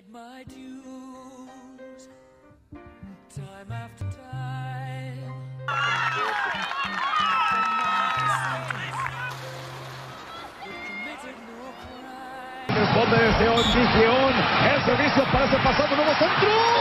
paid my dues time after time. El bote de León, León, el servicio parece pasando, nuevo centro.